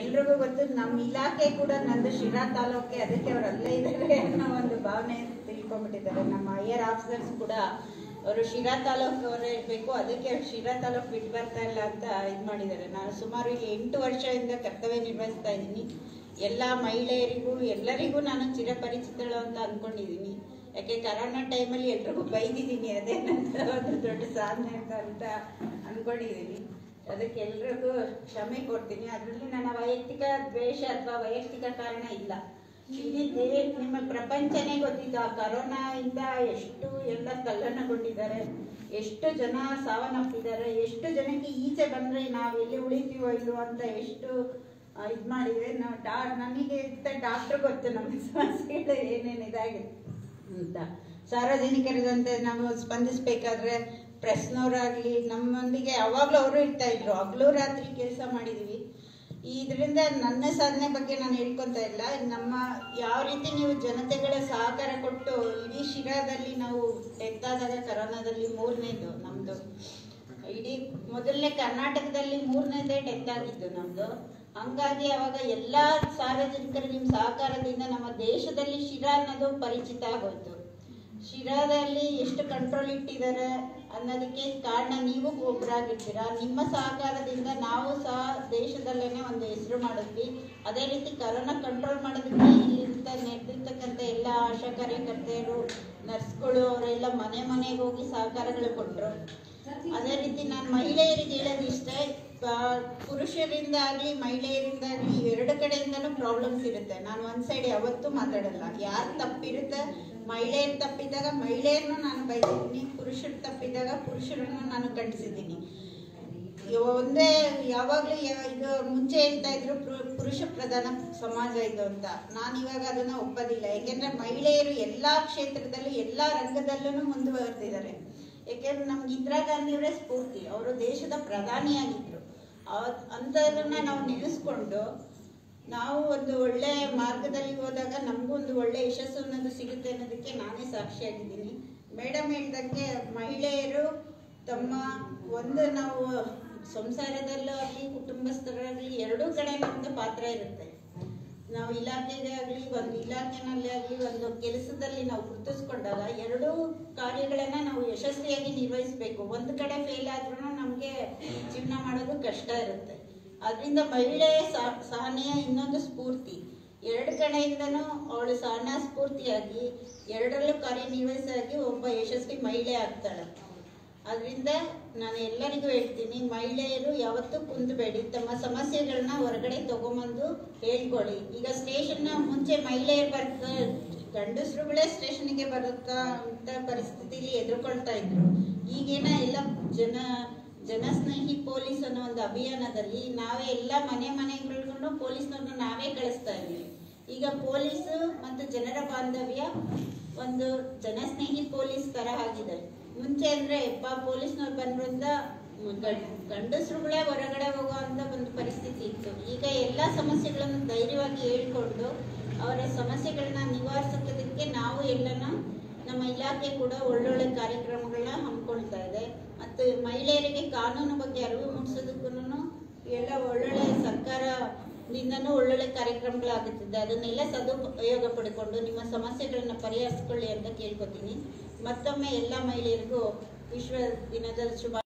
ಎಲ್ರಿಗೂ ಗೊತ್ತು ನಮ್ಮ ಇಲಾಖೆ ಕೂಡ ನಂದು ಶಿರಾ ತಾಲೂಕೆ, ಅದಕ್ಕೆ ಅವ್ರು ಅಲ್ಲೇ ಇದ್ದಾರೆ ಅನ್ನೋ ಒಂದು ಭಾವನೆ ತಿಳ್ಕೊಂಡ್ಬಿಟ್ಟಿದ್ದಾರೆ. ನಮ್ಮ ಐಯರ್ ಆಫೀಸರ್ಸ್ ಕೂಡ ಅವರು ಶಿರಾ ತಾಲೂಕು ಅವರೇ ಇರಬೇಕು, ಅದಕ್ಕೆ ಅವ್ರು ಶಿರಾ ತಾಲೂಕು ಬಿಟ್ಟು ಬರ್ತಾ ಇಲ್ಲ ಅಂತ ಇದು ಮಾಡಿದ್ದಾರೆ. ನಾನು ಸುಮಾರು ಇಲ್ಲಿ ಎಂಟು ವರ್ಷದಿಂದ ಕರ್ತವ್ಯ ನಿರ್ವಹಿಸ್ತಾ ಇದ್ದೀನಿ. ಎಲ್ಲ ಮಹಿಳೆಯರಿಗೂ, ಎಲ್ಲರಿಗೂ ನಾನು ಚಿರಪರಿಚಿತಳು ಅಂತ ಅಂದ್ಕೊಂಡಿದ್ದೀನಿ ಯಾಕೆ ಕರೋನಾ ಟೈಮಲ್ಲಿ ಎಲ್ರಿಗೂ ಬೈದಿದ್ದೀನಿ ಅದೇ ನನ್ನ ಒಂದು ದೊಡ್ಡ ಸಾಧನೆ ಅಂತ ಅಂತ ಅಂದ್ಕೊಂಡಿದ್ದೀನಿ ಅದಕ್ಕೆ ಎಲ್ರಿಗೂ ಕ್ಷಮೆ ಕೊಡ್ತೀನಿ. ಅದರಲ್ಲಿ ನನ್ನ ವೈಯಕ್ತಿಕ ದ್ವೇಷ ಅಥವಾ ವೈಯಕ್ತಿಕ ಕಾರಣ ಇಲ್ಲ. ಇಲ್ಲಿ ನಿಮ್ಮ ಪ್ರಪಂಚನೇ ಗೊತ್ತಿದ್ದು ಆ ಕರೋನಾ ಇಂದ ಎಷ್ಟು ಎಲ್ಲ ತಲ್ಲಣಗೊಂಡಿದ್ದಾರೆ. ಎಷ್ಟು ಜನ ಸಾವನ್ನಪ್ಪಿದ್ದಾರೆ. ಎಷ್ಟು ಜನಕ್ಕೆ ಈಚೆ ಬಂದ್ರೆ ನಾವು ಎಲ್ಲಿ ಉಳಿತೀವೋ ಇಲ್ವೋ ಅಂತ ಎಷ್ಟು ಇದು ಮಾಡಿದ್ರೆ ನಾವು ಡಾ ನನಗೆ ಡಾಕ್ಟರ್ ಗೊತ್ತು. ನಮ್ಮ ಸಮಸ್ಯೆಗಳು ಏನೇನು ಇದಾಗಿದೆ ಅಂತ. ಸಾರ್ವಜನಿಕರಿದಂತೆ ನಾವು ಸ್ಪಂದಿಸ್ಬೇಕಾದ್ರೆ ಪ್ರೆಸ್ನವರಾಗ್ಲಿ ನಮ್ಮೊಂದಿಗೆ ಯಾವಾಗಲೂ ಅವರು ಇರ್ತಾ ಇದ್ರು. ಹಗಲು ರಾತ್ರಿ ಕೆಲಸ ಮಾಡಿದೀವಿ. ಇದರಿಂದ ನನ್ನ ಸಾಧನೆ ಬಗ್ಗೆ ನಾನು ಹೇಳ್ಕೊತ ಇಲ್ಲ. ನಮ್ಮ, ಯಾವ ರೀತಿ ನೀವು ಜನತೆಗಳ ಸಹಕಾರ ಕೊಟ್ಟು ಇಡೀ ಶಿರಾದಲ್ಲಿ ನಾವು ಡೆತ್ ಆದಾಗ ಕರೋನಾದಲ್ಲಿ ಮೂರನೇದು ನಮ್ಮದು ಇಡೀ ಮೊದಲನೇ ಕರ್ನಾಟಕದಲ್ಲಿ ಮೂರನೇದೇ ಡೆತ್ ಆಗಿದ್ದು ನಮ್ಮದು ಹಂಗಾಗಿ ಅವಾಗ ಎಲ್ಲ ಸಾರ್ವಜನಿಕರು ನಿಮ್ಮ ಸಹಕಾರದಿಂದ ನಮ್ಮ ದೇಶದಲ್ಲಿ ಶಿರಾ ಅನ್ನೋದು ಪರಿಚಿತ ಆಗೋಯ್ತು. ಶಿರಾದಲ್ಲಿ ಎಷ್ಟು ಕಂಟ್ರೋಲ್ ಇಟ್ಟಿದ್ದಾರೆ ಅನ್ನೋದಕ್ಕೆ ಕಾರಣ ನೀವು ಒಬ್ಬರಾಗಿರ್ತೀರಾ ನಿಮ್ಮ ಸಹಕಾರದಿಂದ ನಾವು ಸಹ ದೇಶದಲ್ಲೇನೆ ಒಂದು ಹೆಸರು ಮಾಡಿದ್ವಿ. ಅದೇ ರೀತಿ ಕರೋನಾ ಕಂಟ್ರೋಲ್ ಮಾಡೋದಕ್ಕೆ ಇಲ್ಲಿರ್ತ ನಡೆದಿರ್ತಕ್ಕಂಥ ಎಲ್ಲ ಆಶಾ ಕಾರ್ಯಕರ್ತೆಯರು, ನರ್ಸ್ಗಳು ಅವರೆಲ್ಲ ಮನೆ ಮನೆಗೆ ಹೋಗಿ ಸಹಕಾರಗಳು ಕೊಟ್ಟರು ಅದೇ ರೀತಿ ನಾನು ಮಹಿಳೆಯರಿಗೆ ಆಗಲಿ, ಮಹಿಳೆಯರಿಂದ ಆಗಲಿ ಎರಡು ಕಡೆಯಿಂದನೂ ಪ್ರಾಬ್ಲಮ್ಸ್ ಇರುತ್ತೆ. ನಾನು ಒಂದು ಸೈಡ್ ಯಾವತ್ತೂ ಮಾತಾಡಲ್ಲ. ಯಾರು ತಪ್ಪಿರುತ್ತೆ ಮಹಿಳೆಯರು ತಪ್ಪಿದ್ದಾಗ ಮಹಿಳೆಯರನ್ನು ನಾನು ಬಯಸಿದ್ದೀನಿ ಪುರುಷರು ತಪ್ಪಿದ್ದಾಗ ಪುರುಷರನ್ನು ನಾನು ಖಂಡಿಸಿದ್ದೀನಿ. ಒಂದೇ ಯಾವಾಗಲೂ ಇದು ಮುಂಚೆ ಹೇಳ್ತಾ ಇದ್ರು ಪುರು- ಪುರುಷ ಪ್ರಧಾನ ಸಮಾಜ ಇದು ಅಂತ. ನಾನು ಇವಾಗ ಅದನ್ನು ಒಪ್ಪೋದಿಲ್ಲ. ಯಾಕೆಂದರೆ ಮಹಿಳೆಯರು ಎಲ್ಲ ಕ್ಷೇತ್ರದಲ್ಲೂ, ಎಲ್ಲ ರಂಗದಲ್ಲೂ ಮುಂದುವರೆದಿದ್ದಾರೆ. ಯಾಕೆಂದ್ರೆ ನಮ್ಗೆ ಇಂದಿರಾ ಗಾಂಧಿಯವರೇ ಸ್ಫೂರ್ತಿ. ಅವರು ದೇಶದ ಪ್ರಧಾನಿಯಾಗಿದ್ದರು ಅಂಥದನ್ನ ನಾವು ನೆನೆಸ್ಕೊಂಡು ನಾವು ಒಂದು ಒಳ್ಳೆ ಮಾರ್ಗದಲ್ಲಿ ಹೋದಾಗ ನಮಗೂ ಒಂದು ಒಳ್ಳೆ ಯಶಸ್ಸು ಅನ್ನೋದು ಸಿಗುತ್ತೆ ಅನ್ನೋದಕ್ಕೆ ನಾನೇ ಸಾಕ್ಷಿಯಾಗಿದ್ದೀನಿ ಮೇಡಮ್ ಹೇಳ್ದಂಗೆ ಮಹಿಳೆಯರು ತಮ್ಮ ಒಂದು ನಾವು ಸಂಸಾರದಲ್ಲೂ ಆಗಲಿ, ಕುಟುಂಬಸ್ಥರಾಗಲಿ, ಎರಡೂ ಕಡೆ ನಮ್ಮದು ಪಾತ್ರ ಇರುತ್ತೆ. ನಾವು ಇಲಾಖೆಗೆ ಆಗಲಿ, ಒಂದು ಇಲಾಖೆನಲ್ಲಿ ಆಗಲಿ, ಒಂದು ಕೆಲಸದಲ್ಲಿ ನಾವು ಗುರುತಿಸ್ಕೊಂಡಾಗ ಎರಡೂ ಕಾರ್ಯಗಳನ್ನ ನಾವು ಯಶಸ್ವಿಯಾಗಿ ನಿರ್ವಹಿಸಬೇಕು. ಒಂದು ಕಡೆ ಫೇಲ್ ಆದ್ರೂ ನಮಗೆ ಜೀವನ ಮಾಡೋದು ಕಷ್ಟ ಇರುತ್ತೆ. ಅದರಿಂದ ಮಹಿಳೆಯ ಸಹ- ಸಹನೆಯ ಇನ್ನೊಂದು ಸ್ಫೂರ್ತಿ. ಎರಡು ಕಡೆಯಿಂದನೂ ಅವಳು ಸಹನ ಸ್ಫೂರ್ತಿಯಾಗಿ, ಎರಡರಲ್ಲೂ ಕಾರ್ಯನಿರ್ವಹಿಸಾಗಿ ಒಬ್ಬ ಯಶಸ್ವಿ ಮಹಿಳೆ ಆಗ್ತಾಳೆ. ಅದರಿಂದ ನಾನು ಎಲ್ಲರಿಗೂ ಹೇಳ್ತೀನಿ, ಮಹಿಳೆಯರು ಯಾವತ್ತೂ ಕುಂದಬೇಡಿ, ತಮ್ಮ ಸಮಸ್ಯೆಗಳನ್ನ ಹೊರಗಡೆ ತಗೊಂಬಂದು ಹೇಳ್ಕೊಳ್ಳಿ. ಈಗ ಸ್ಟೇಷನ್ನ ಮುಂಚೆ ಮಹಿಳೆಯರು ಬರ್ತ ಗಂಡಸರುಗಳೇ ಸ್ಟೇಷನ್ಗೆ ಬರುತ್ತಾ ಅಂತ ಪರಿಸ್ಥಿತಿಲಿ ಎದುರ್ಕೊಳ್ತಾ ಇದ್ರು. ಈಗೇನ ಎಲ್ಲ ಜನ ಜನಸ್ನೇಹಿ ಪೊಲೀಸ್ ಅನ್ನೋ ಒಂದು ಅಭಿಯಾನದಲ್ಲಿ ನಾವೇ ಎಲ್ಲ ಮನೆ ಮನೆಗಳಿಗೂ ಪೊಲೀಸ್ನವ್ರನ್ನ ನಾವೇ ಕಳಿಸ್ತಾ ಇದ್ದೀವಿ. ಈಗ ಪೊಲೀಸ್ ಮತ್ತು ಜನರ ಬಾಂಧವ್ಯ ಒಂದು ಜನಸ್ನೇಹಿ ಪೊಲೀಸ್ ತರ ಆಗಿದೆ. ಮುಂಚೆ ಅಂದ್ರೆ ಯಪ್ಪ ಪೊಲೀಸ್ನವ್ರು ಬಂದ್ರಿಂದ ಗಂಡಸರುಗಳೇ ಹೊರಗಡೆ ಹೋಗುವಂತ ಒಂದು ಪರಿಸ್ಥಿತಿ ಇತ್ತು. ಈಗ ಎಲ್ಲ ಸಮಸ್ಯೆಗಳನ್ನು ಧೈರ್ಯವಾಗಿ ಹೇಳ್ಕೊಂಡು ಅವರ ಸಮಸ್ಯೆಗಳನ್ನ ನಿವಾರಿಸೋದಕ್ಕೆ ನಾವು ಎಲ್ಲನ ನಮ್ಮ ಇಲಾಖೆ ಕೂಡ ಒಳ್ಳೊಳ್ಳೆ ಕಾರ್ಯಕ್ರಮಗಳನ್ನ ಹಮ್ಮಿಕೊಳ್ತಾ ಇದೆ ಮತ್ತು ಕಾನೂನು ಬಗ್ಗೆ ಅರಿವು ಮೂಡಿಸೋದಕ್ಕೂ ಎಲ್ಲ ಒಳ್ಳೊಳ್ಳೆ ಸರ್ಕಾರದಿಂದನೂ ಒಳ್ಳೊಳ್ಳೆ ಕಾರ್ಯಕ್ರಮಗಳಾಗುತ್ತಿದೆ. ಅದನ್ನೆಲ್ಲ ಸದುಪಯೋಗ ಪಡ್ಕೊಂಡು ನಿಮ್ಮ ಸಮಸ್ಯೆಗಳನ್ನ ಪರಿಹರಿಸ್ಕೊಳ್ಳಿ ಅಂತ ಕೇಳ್ಕೊತೀನಿ. ಮತ್ತೊಮ್ಮೆ ಎಲ್ಲ ಮಹಿಳೆಯರಿಗೂ ವಿಶ್ವ ದಿನದ ಶುಭ